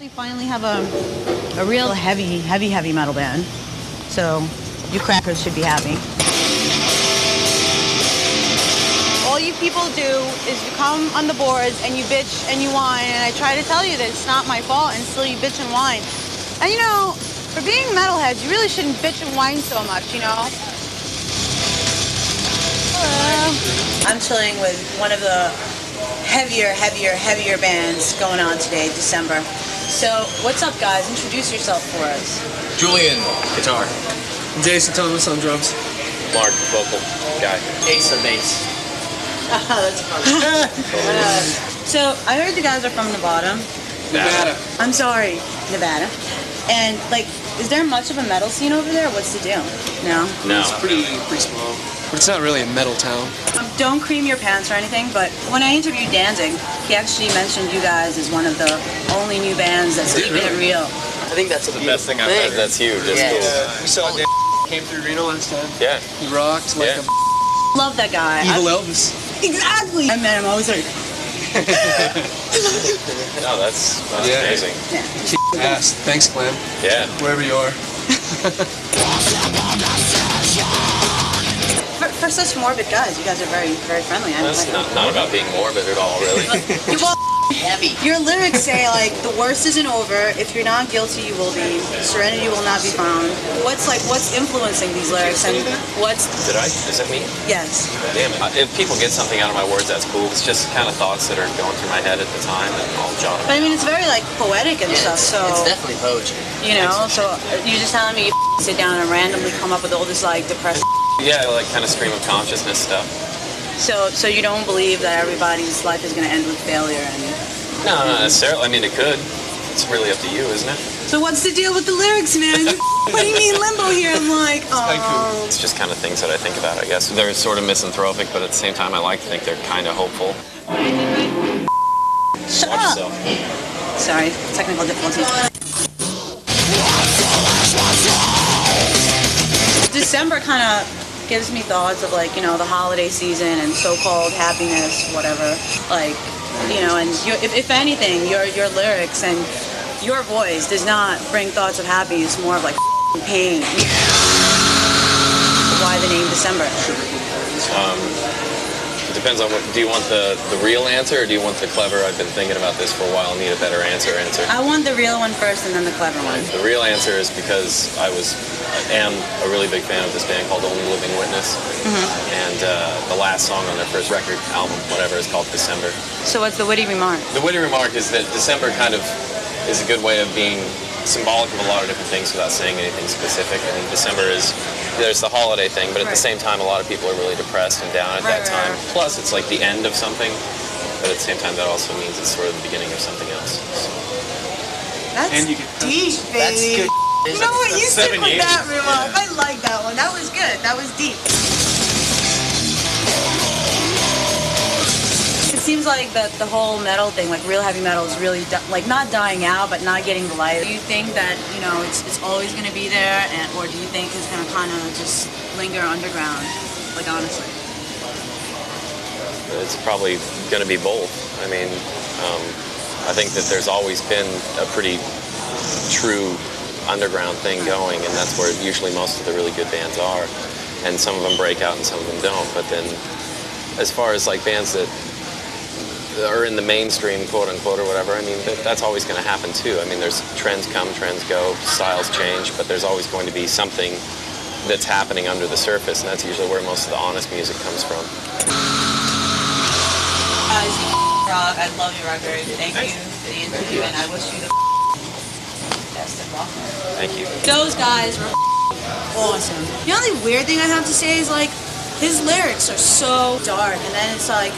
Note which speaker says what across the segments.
Speaker 1: We finally have a, a real heavy, heavy, heavy metal band. So you crackers should be happy. All you people do is you come on the boards and you bitch and you whine, and I try to tell you that it's not my fault, and still you bitch and whine. And you know, for being metalheads, you really shouldn't bitch and whine so much, you know? Hello. I'm chilling with one of the heavier, heavier, heavier bands going on today, December. So, what's up, guys? Introduce yourself for us.
Speaker 2: Julian, guitar.
Speaker 3: Jason Thomas on drums.
Speaker 2: Mark, vocal guy.
Speaker 4: Ace of bass.
Speaker 1: That's funny. Uh, so, I heard you guys are from Nevada.
Speaker 3: Nevada.
Speaker 1: I'm sorry, Nevada. And, like, is there much of a metal scene over there? What's the deal? No?
Speaker 2: No.
Speaker 3: It's pretty pretty small. But it's not really a metal town.
Speaker 1: Um, don't cream your pants or anything, but when I interviewed Danzig, he actually mentioned you guys as one of the only new bands that's
Speaker 3: Did
Speaker 1: keeping it real.
Speaker 4: I think that's
Speaker 2: The best thing I've heard. That's huge. That's
Speaker 4: Yeah.
Speaker 2: cool.
Speaker 3: We saw Dan came through Reno last time.
Speaker 2: Yeah.
Speaker 3: He rocked like
Speaker 2: Yeah.
Speaker 1: Love that guy.
Speaker 3: a evil
Speaker 1: I-
Speaker 3: Elvis.
Speaker 1: exactly. I met him. I was like,
Speaker 2: No, that's, that's
Speaker 3: Yeah.
Speaker 2: amazing.
Speaker 1: yeah.
Speaker 3: Ass. Thanks, Glenn.
Speaker 2: Yeah.
Speaker 3: Wherever you are.
Speaker 1: Such morbid guys, you guys are very, very friendly. I
Speaker 2: That's
Speaker 1: like
Speaker 2: not, not about being morbid at all, really.
Speaker 1: You well,
Speaker 4: heavy.
Speaker 1: your lyrics say like the worst isn't over. If you're not guilty, you will be. Serenity will not be found. What's like what's influencing these lyrics and what's
Speaker 2: Did I? Is that me?
Speaker 1: yes?
Speaker 2: Damn it. If people get something out of my words, that's cool. It's just kind of thoughts that are going through my head at the time, and I'll jot
Speaker 1: But I mean, it's very like poetic and
Speaker 4: Yeah,
Speaker 1: stuff.
Speaker 4: it's,
Speaker 1: So
Speaker 4: it's definitely poetry.
Speaker 1: you know, so uh, you're just telling me you sit down and randomly come up with all this like depressed.
Speaker 2: Yeah, like kind of stream of consciousness stuff.
Speaker 1: So so you don't believe that everybody's life is gonna end with failure and.
Speaker 2: No, not necessarily. I mean, it could. It's really up to you, isn't it?
Speaker 1: So what's the deal with the lyrics, man? what do you mean limbo here. I'm like, oh.
Speaker 2: It's just kind of things that I think about, I guess. They're sort of misanthropic, but at the same time, I like to think they're kind of hopeful.
Speaker 1: Shut
Speaker 2: Watch
Speaker 1: up.
Speaker 2: yourself.
Speaker 1: Sorry, technical difficulties. December kind of gives me thoughts of like you know the holiday season and so-called happiness, whatever. Like you know, and you, if, if anything, your your lyrics and your voice does not bring thoughts of happiness, more of like pain. Why the name December?
Speaker 2: It depends on what. Do you want the, the real answer, or do you want the clever, I've been thinking about this for a while, need a better answer answer?
Speaker 1: I want the real one first and then the clever one.
Speaker 2: The real answer is because I was, I am a really big fan of this band called Only Living Witness, and uh, the last song on their first record album, whatever, is called December.
Speaker 1: So what's the witty remark?
Speaker 2: The witty remark is that December kind of is a good way of being symbolic of a lot of different things without saying anything specific. I mean, December is there's the holiday thing, but at
Speaker 1: Right.
Speaker 2: the same time, a lot of people are really depressed and down at
Speaker 1: Right,
Speaker 2: that
Speaker 1: right,
Speaker 2: time.
Speaker 1: right.
Speaker 2: Plus, it's like the end of something, but at the same time, that also means it's sort of the beginning of something else. So,
Speaker 1: That's
Speaker 3: And you get
Speaker 1: deep, baby.
Speaker 4: That's good.
Speaker 1: You know what? You stick with
Speaker 2: years.
Speaker 1: that remark. I like that one. That was good. That was deep. Like the the whole metal thing, like real heavy metal, is really like not dying out, but not getting the light. Do you think that you know it's it's always going to be there, and or do you think it's going to kind of just linger underground? Like honestly,
Speaker 2: it's probably going to be both. I mean, um, I think that there's always been a pretty true underground thing going, and that's where usually most of the really good bands are. And some of them break out and some of them don't. But then, as far as like bands that are in the mainstream, quote unquote, or whatever, I mean, that, that's always going to happen too. I mean, there's trends come, trends go, styles change, but there's always going to be something that's happening under the surface, and that's usually where most of the honest music comes from.
Speaker 1: guys, rock. I love your record. Thank you for the interview, and I wish you the best of luck.
Speaker 2: Thank you.
Speaker 1: Those guys were awesome. The only weird thing I have to say is like his lyrics are so dark, and then it's like?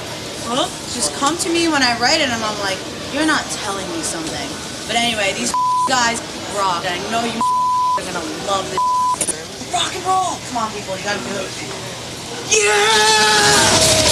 Speaker 1: Just come to me when I write it, and I'm like, you're not telling me something. But anyway, these guys rock, I know you are gonna love this. Rock and roll! Come on, people, you gotta do it. Yeah!